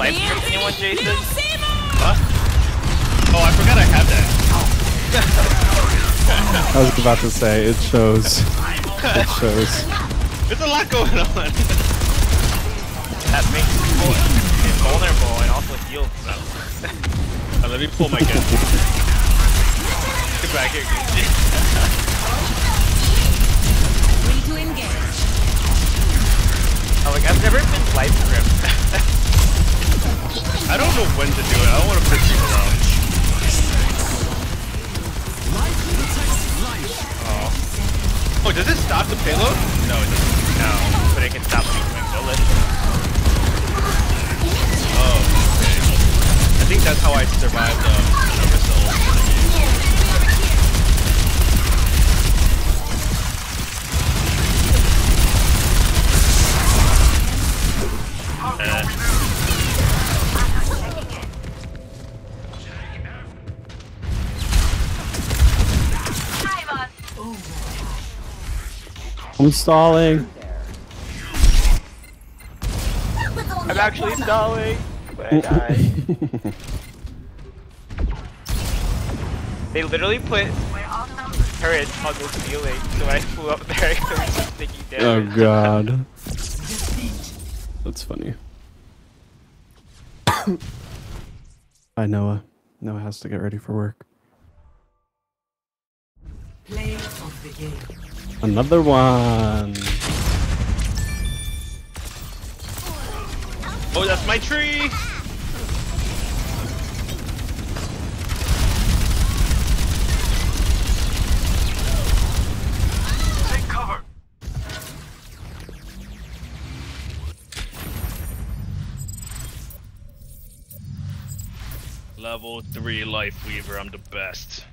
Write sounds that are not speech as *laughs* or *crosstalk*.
life stripped anyone, Jason? Huh? Oh, I forgot I had that. I was about to say, it shows. It shows. There's a lot going on. That makes people vulnerable and also heal. Uh, *laughs* let me pull my gun. Get back here. Free to engage. Oh, like I've never been life stripped. *laughs* I don't know when to do it. I don't want to piss people off. Oh. Oh, does it stop the payload? No, it doesn't. no, but it can stop me from bullets. Oh, okay. I think that's how I survived um, I'm stalling. I'm actually stalling, but I *laughs* died. they literally put turrets on this ceiling, so when I flew up there, it was just taking Oh god. That's funny. Hi Noah. Noah has to get ready for work. Play of the game. Another one. Oh, that's my tree! Take cover. Level 3 Lifeweaver, I'm the best.